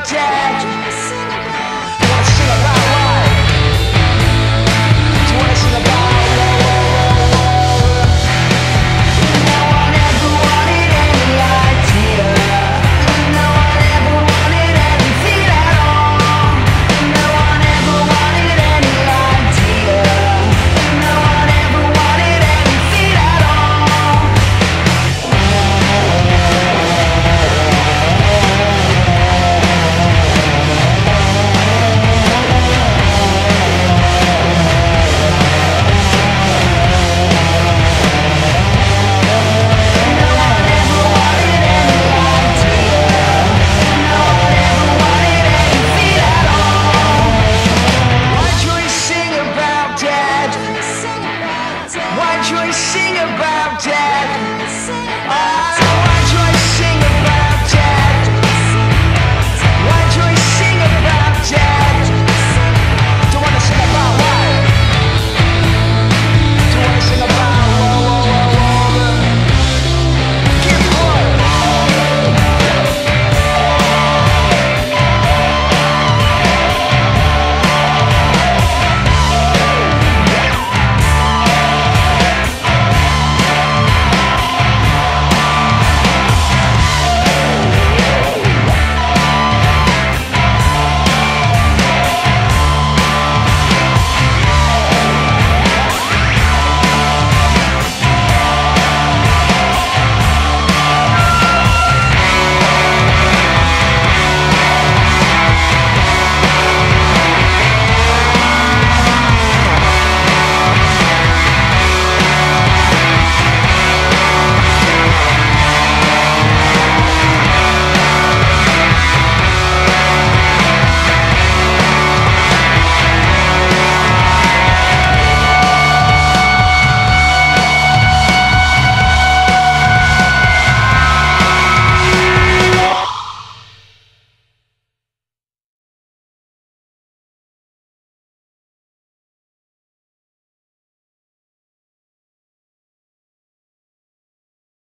object.